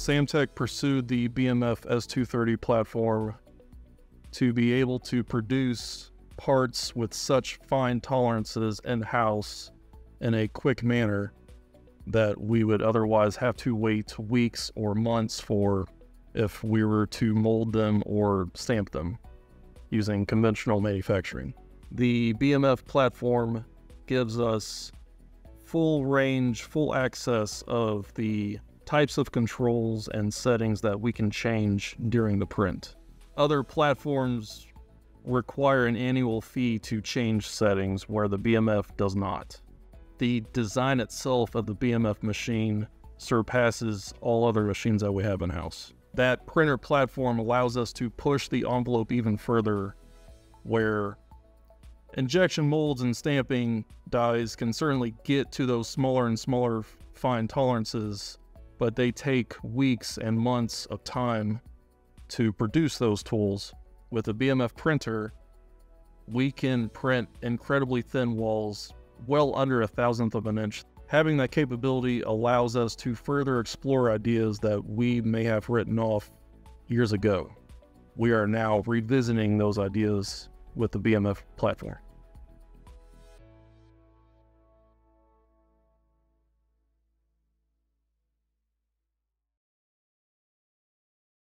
Samtec pursued the BMF S230 platform to be able to produce parts with such fine tolerances in house in a quick manner that we would otherwise have to wait weeks or months for if we were to mold them or stamp them using conventional manufacturing. The BMF platform gives us full range, full access of the types of controls and settings that we can change during the print. Other platforms require an annual fee to change settings where the BMF does not. The design itself of the BMF machine surpasses all other machines that we have in house. That printer platform allows us to push the envelope even further where injection molds and stamping dies can certainly get to those smaller and smaller fine tolerances, but they take weeks and months of time to produce those tools. With a BMF printer, we can print incredibly thin walls well under a thousandth of an inch. Having that capability allows us to further explore ideas that we may have written off years ago. We are now revisiting those ideas with the BMF platform.